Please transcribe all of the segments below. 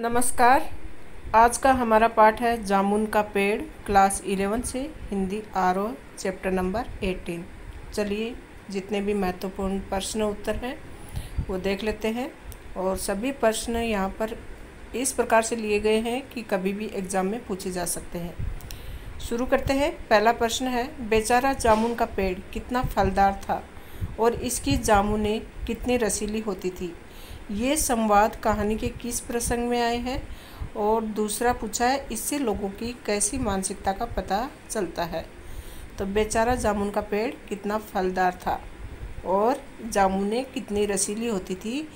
नमस्कार। आज का हमारा पाठ है जामुन का पेड़, क्लास इलेवन से Hindi Aroh chapter number eighteen. चलिए, जितने भी महत्वपूर्ण प्रश्न उत्तर हैं, वो देख लेते हैं। और सभी प्रश्न यहाँ पर इस प्रकार से लिए गए हैं कि कभी भी एग्ज़ाम में पूछे जा सकते हैं। शुरू करते हैं। पहला प्रश्न है, बेचारा जामुन का पेड़ कितना फलदार था और इसकी जामुनें कितनी रसीली होती थी? ये संवाद कहानी के किस प्रसंग में आए हैं? और दूसरा पूछा है, इससे लोगों की कैसी मानसिकता का पता चलता है? तो बेचारा जामुन का पेड़ कितना फलदार था और जामुनें कितनी रसीली होती थी।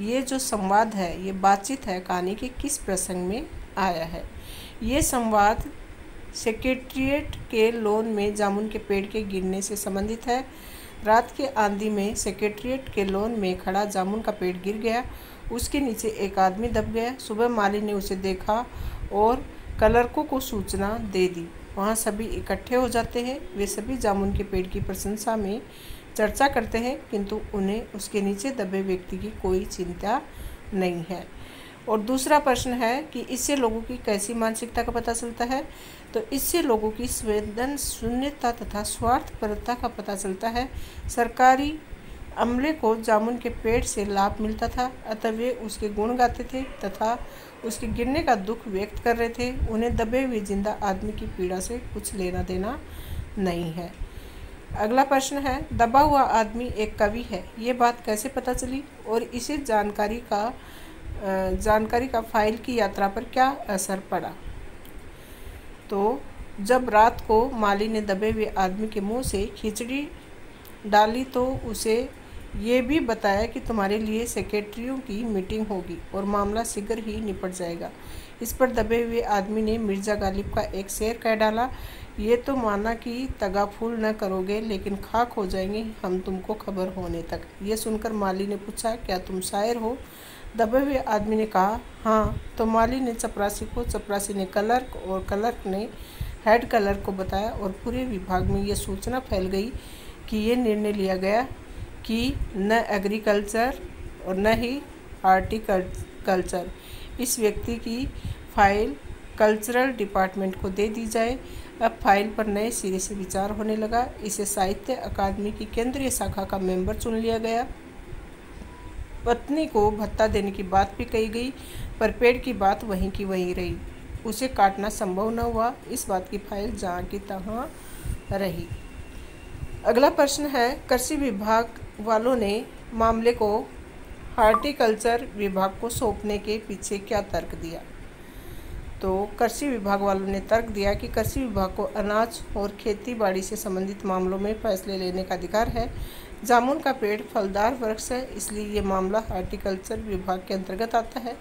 ये जो संवाद है, ये बातचीत है कहानी के किस प्रसंग में आया है? ये संवाद सेक्रेटरीट के लोन में जामुन के पेड़ के गिरने से संबंधित है। रात के आंधी में सेक्रेटरीट के लोन में खड़ा जामुन का पेड़ गिर गया। उसके नीचे एक आदमी दब गया। सुबह माली ने उसे देखा और कलरकों को सूचना दे दी। वहाँ सभी इकट्ठे हो जाते हैं। वे सभी जामुन के पेड़ की प्रशंसा में चर्चा करते हैं, किंतु उन्हें उसके नीचे दबे व्यक्ति की कोई चिंता नहीं है। और दूसरा प्रश्न है कि इससे लोगों की कैसी मानसिकता का पता चलता है? तो इससे लोगों की संवेदन शून्यता तथा स्वार्थपरता का पता चलता है। सरकारी अमले को जामुन के पेड़ से लाभ मिलता था, अतः वे उसके गुण गाते थे तथा उसके गिरने का दुख व्यक्त कर रहे थे। उन्हें दबे हुए ज़िंदा आदमी की पीड़ा से कुछ लेना देना नहीं है। अगला प्रश्न है, दबा हुआ आदमी एक कवि है, ये बात कैसे पता चली? और इसे जानकारी का जानकारी का फ़ाइल की यात्रा पर क्या असर पड़ा? तो जब रात को माली ने दबे हुए आदमी के मुँह से खिचड़ी डाली तो उसे ये भी बताया कि तुम्हारे लिए सेक्रेटरियों की मीटिंग होगी और मामला शीघ्र ही निपट जाएगा। इस पर दबे हुए आदमी ने मिर्ज़ा गालिब का एक शेर कह डाला, ये तो माना कि तगाफूल न करोगे, लेकिन खाक हो जाएँगे हम तुमको खबर होने तक। ये सुनकर माली ने पूछा, क्या तुम शायर हो? दबे हुए आदमी ने कहा हाँ तो माली ने चपरासी को चपरासी ने क्लर्क और क्लर्क ने हेड क्लर्क को बताया और पूरे विभाग में ये सूचना फैल गई कि ये निर्णय लिया गया कि न एग्रीकल्चर और न ही हार्टिकल्चर। इस व्यक्ति की फ़ाइल कल्चरल डिपार्टमेंट को दे दी जाए। अब फ़ाइल पर नए सिरे से विचार होने लगा। इसे साहित्य अकादमी की केंद्रीय शाखा का मेंबर चुन लिया गया। पत्नी को भत्ता देने की बात भी कही गई, पर पेड़ की बात वहीं की वहीं रही। उसे काटना संभव न हुआ, इस बात की फ़ाइल जहाँ की तहाँ रही। अगला प्रश्न है, कृषि विभाग वालों ने मामले को हार्टिकल्चर विभाग को सौंपने के पीछे क्या तर्क दिया? तो कृषि विभाग वालों ने तर्क दिया कि कृषि विभाग को अनाज और खेती बाड़ी से संबंधित मामलों में फैसले लेने का अधिकार है जामुन का पेड़ फलदार वृक्ष है, इसलिए ये मामला हार्टिकल्चर विभाग के अंतर्गत आता है।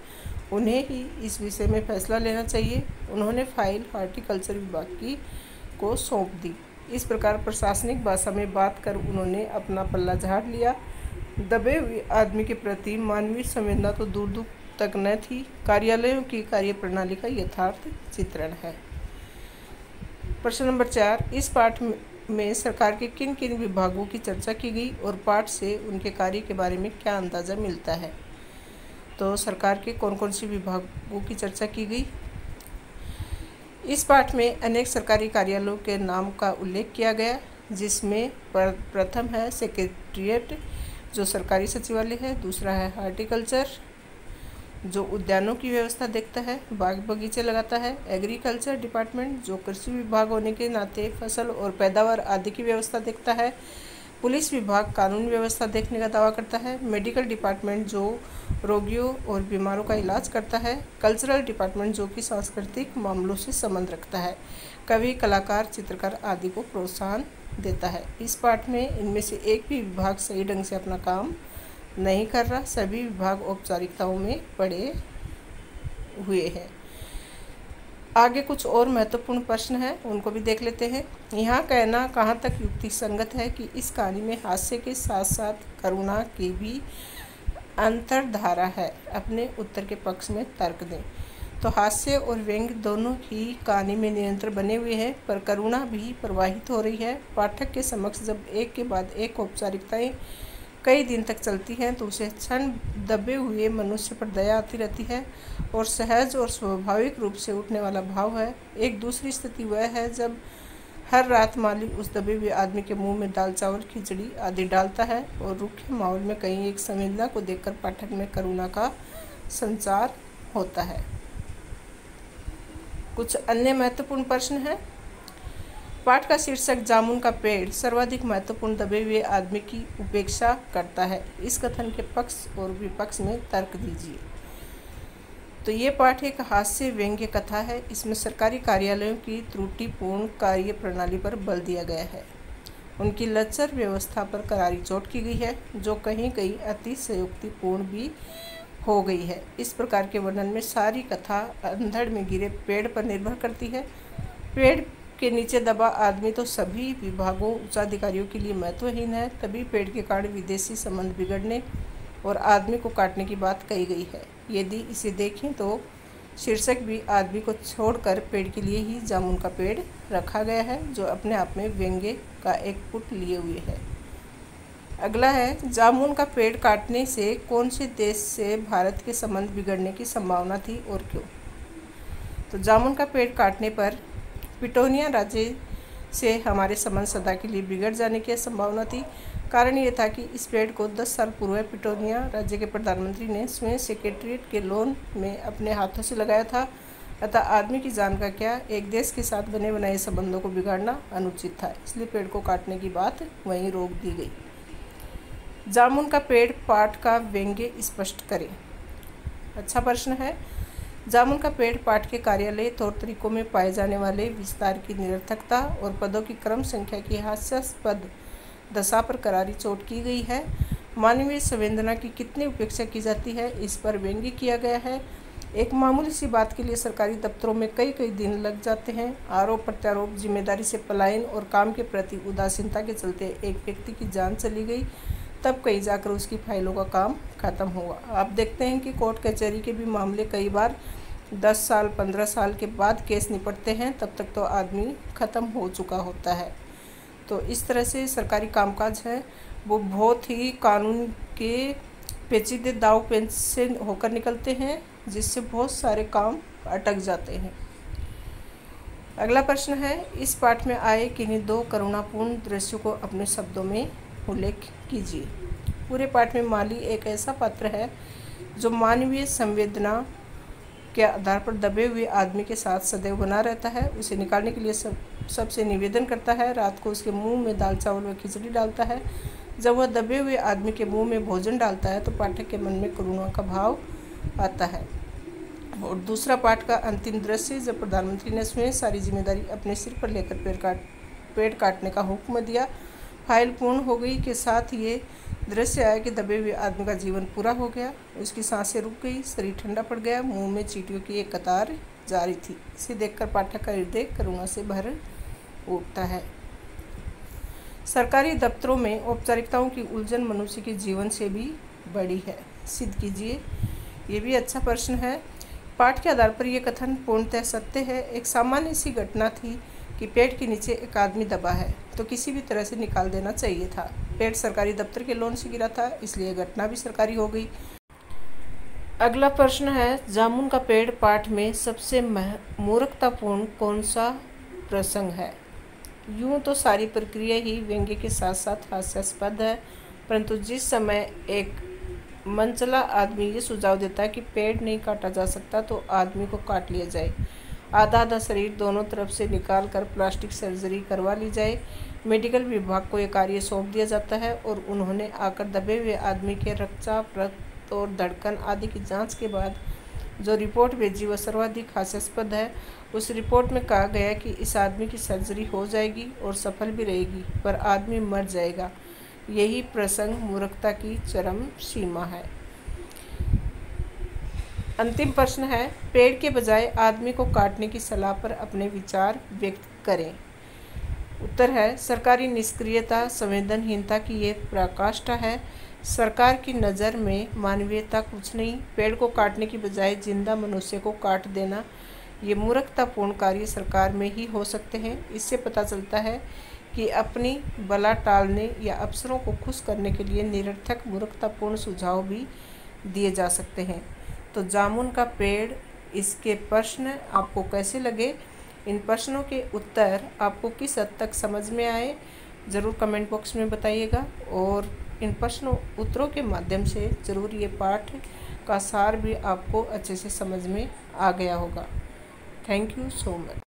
उन्हें ही इस विषय में फैसला लेना चाहिए। उन्होंने फ़ाइल हार्टिकल्चर विभाग की को सौंप दी। इस प्रकार प्रशासनिक भाषा में बात कर उन्होंने अपना पल्ला झाड़ लिया। दबे हुए आदमी के प्रति मानवीय संवेदना तो दूर दूर तक न थी। कार्यालयों की कार्यप्रणाली का यथार्थ चित्रण है। प्रश्न नंबर चार, इस पाठ में में सरकार के किन किन विभागों की चर्चा की गई और पाठ से उनके कार्य के बारे में क्या अंदाज़ा मिलता है? तो सरकार के कौन कौन से विभागों की चर्चा की गई? इस पाठ में अनेक सरकारी कार्यालयों के नाम का उल्लेख किया गया, जिसमें प्रथम है सेक्रेटरीट जो सरकारी सचिवालय है, दूसरा है हार्टिकल्चर जो उद्यानों की व्यवस्था देखता है, बाग बगीचे लगाता है, एग्रीकल्चर डिपार्टमेंट, जो कृषि विभाग होने के नाते फ़सल और पैदावार आदि की व्यवस्था देखता है, पुलिस विभाग कानून व्यवस्था देखने का दावा करता है, मेडिकल डिपार्टमेंट जो रोगियों और बीमारों का इलाज करता है, कल्चरल डिपार्टमेंट जो कि सांस्कृतिक मामलों से संबंध रखता है, कवि, कलाकार, चित्रकार आदि को प्रोत्साहन देता है। इस पाठ में इनमें से एक भी विभाग सही ढंग से अपना काम नहीं कर रहा, सभी विभाग औपचारिकताओं में पड़े हुए हैं। आगे कुछ और महत्वपूर्ण प्रश्न हैं, उनको भी देख लेते हैं। यहाँ कहना कहाँ तक युक्ति संगत है कि इस कहानी में हास्य के साथ साथ करुणा की भी अंतरधारा है, अपने उत्तर के पक्ष में तर्क दें। तो हास्य और व्यंग दोनों ही कहानी में नियंत्रण बने हुए हैं, पर करुणा भी प्रवाहित हो रही है। पाठक के समक्ष जब एक के बाद एक औपचारिकताएँ कई दिन तक चलती हैं तो उसे क्षण दबे हुए मनुष्य पर दया आती रहती है और सहज और स्वाभाविक रूप से उठने वाला भाव है। एक दूसरी स्थिति वह है, जब हर रात मालिक उस दबे हुए आदमी के मुँह में दाल चावल खिचड़ी आदि डालता है और रूखे माहौल में कहीं एक संवेदना को देखकर पाठक में करुणा का संचार होता है। कुछ अन्य महत्वपूर्ण प्रश्न हैं? पाठ का शीर्षक, जामुन का पेड़, सर्वाधिक महत्वपूर्ण दबे हुए आदमी की उपेक्षा करता है। इस कथन के पक्ष और विपक्ष में तर्क दीजिए। तो ये पाठ एक हास्य व्यंग्य कथा है। इसमें सरकारी कार्यालयों की त्रुटिपूर्ण कार्य प्रणाली पर बल दिया गया है। उनकी लचर व्यवस्था पर करारी चोट की गई है, जो कहीं कहीं अति संयुक्तिपूर्ण भी हो गई है। इस प्रकार के वर्णन में सारी कथा अंधड़ में गिरे पेड़ पर निर्भर करती है। पेड़ के नीचे दबा आदमी तो सभी विभागों उच्चाधिकारियों के लिए महत्वहीन है, तभी पेड़ के कारण विदेशी संबंध बिगड़ने और आदमी को काटने की बात कही गई है। यदि इसे देखें तो शीर्षक भी आदमी को छोड़कर पेड़ के लिए ही जामुन का पेड़ रखा गया है, जो अपने आप में व्यंग्य का एक पुट लिए हुए है। अगला है, जामुन का पेड़ काटने से कौन से देश से भारत के संबंध बिगड़ने की संभावना थी और क्यों? तो जामुन का पेड़ काटने पर पिटोनिया राज्य से हमारे संबंध सदा के लिए बिगड़ जाने की संभावना थी। कारण ये था कि इस पेड़ को 10 साल पूर्व पिटोनिया राज्य के प्रधानमंत्री ने स्वयं सेक्रेटरीट के लोन में अपने हाथों से लगाया था। अतः आदमी की जान का क्या एक देश के साथ बने बनाए संबंधों को बिगाड़ना अनुचित था। इसलिए पेड़ को काटने की बात वहीं रोक दी गई। जामुन का पेड़ पाठ का व्यंग्य स्पष्ट करें। अच्छा प्रश्न है जामुन का पेड़ पाठ के कार्यालय तौर तरीकों में पाए जाने वाले विस्तार की निरर्थकता और पदों की क्रम संख्या की हास्यास्पद दशा पर करारी चोट की गई है। मानवीय संवेदना की कितनी उपेक्षा की जाती है, इस पर व्यंग्य किया गया है। एक मामूली सी बात के लिए सरकारी दफ्तरों में कई कई दिन लग जाते हैं। आरोप प्रत्यारोप, ज़िम्मेदारी से पलायन और काम के प्रति उदासीनता के चलते एक व्यक्ति की जान चली गई। तब कहीं जाकर उसकी फाइलों का काम ख़त्म हुआ। आप देखते हैं कि कोर्ट कचहरी के भी मामले कई बार दस साल, पंद्रह साल के बाद केस निपटते हैं, तब तक तो आदमी ख़त्म हो चुका होता है। तो इस तरह से सरकारी कामकाज है। वो बहुत ही कानून के पेचीदे दाव पेंच से होकर निकलते हैं, जिससे बहुत सारे काम अटक जाते हैं। अगला प्रश्न है, इस पाठ में आए किन्हीं दो करुणापूर्ण दृश्यों को अपने शब्दों में उल्लेख कीजिए। पूरे पाठ में माली एक ऐसा पात्र है, जो मानवीय संवेदना के आधार पर दबे हुए आदमी के साथ सदैव बना रहता है। उसे निकालने के लिए सब, सबसे निवेदन करता है, रात को उसके मुँह में दाल चावल व खिचड़ी डालता है। जब वह दबे हुए आदमी के मुँह में भोजन डालता है तो पाठक के मन में करुणा का भाव आता है। और दूसरा पाठ का अंतिम दृश्य, जब प्रधानमंत्री ने स्वयं सारी ज़िम्मेदारी अपने सिर पर लेकर पेड़ काट, पेड़ काटने का हुक्म दिया फ़ाइल पूर्ण हो गई के साथ ये दृश्य आया कि दबे हुए आदमी का जीवन पूरा हो गया। उसकी साँसें रुक गई, शरीर ठंडा पड़ गया, मुँह में चीटियों की एक कतार जारी थी। इसे देखकर पाठक का हृदय करुणा से भर उठता है। सरकारी दफ्तरों में औपचारिकताओं की उलझन मनुष्य के जीवन से भी बड़ी है। सिद्ध कीजिए, ये भी अच्छा प्रश्न है। पाठ के आधार पर यह कथन पूर्णतः सत्य है। एक सामान्य सी घटना थी कि पेट के नीचे एक आदमी दबा है तो किसी भी तरह से निकाल देना चाहिए था। पेट सरकारी दफ्तर के लोन से गिरा था, इसलिए घटना भी सरकारी हो गई। अगला प्रश्न है, जामुन का पेड़ पाठ में सबसे मूर्खतापूर्ण कौन सा प्रसंग है? यूँ तो सारी प्रक्रिया ही व्यंग्य के साथ साथ हास्यास्पद है, परंतु जिस समय एक मंचला आदमी ये सुझाव देता है कि पेड़ नहीं काटा जा सकता तो आदमी को काट लिया जाए। आधा आधा शरीर दोनों तरफ़ से निकाल कर प्लास्टिक सर्जरी करवा ली जाए। मेडिकल विभाग को यह कार्य सौंप दिया जाता है और उन्होंने आकर दबे हुए आदमी के रक्तचाप, रक्त और धड़कन आदि की जाँच के बाद जो रिपोर्ट भेजी वह सर्वाधिक हास्यास्पद है। उस रिपोर्ट में कहा गया कि इस आदमी की सर्जरी हो जाएगी और सफल भी रहेगी, पर आदमी मर जाएगा। यही प्रसंग मूर्खता की चरम सीमा है। अंतिम प्रश्न है, पेड़ के बजाय आदमी को काटने की सलाह पर अपने विचार व्यक्त करें। उत्तर है, सरकारी निष्क्रियता, संवेदनहीनता की ये प्रकाष्ठा है। सरकार की नज़र में मानवीयता कुछ नहीं, पेड़ को काटने की बजाय ज़िंदा मनुष्य को काट देना, ये मूर्खतापूर्ण कार्य सरकार में ही हो सकते हैं। इससे पता चलता है कि अपनी बला टालने या अफसरों को खुश करने के लिए निरर्थक मूर्खतापूर्ण सुझाव भी दिए जा सकते हैं। तो जामुन का पेड़, इसके प्रश्न आपको कैसे लगे? इन प्रश्नों के उत्तर आपको किस हद तक समझ में आए? ज़रूर कमेंट बॉक्स में बताइएगा। और इन प्रश्नों, उत्तरों के माध्यम से ज़रूर ये पाठ का सार भी आपको अच्छे से समझ में आ गया होगा। Thank you so much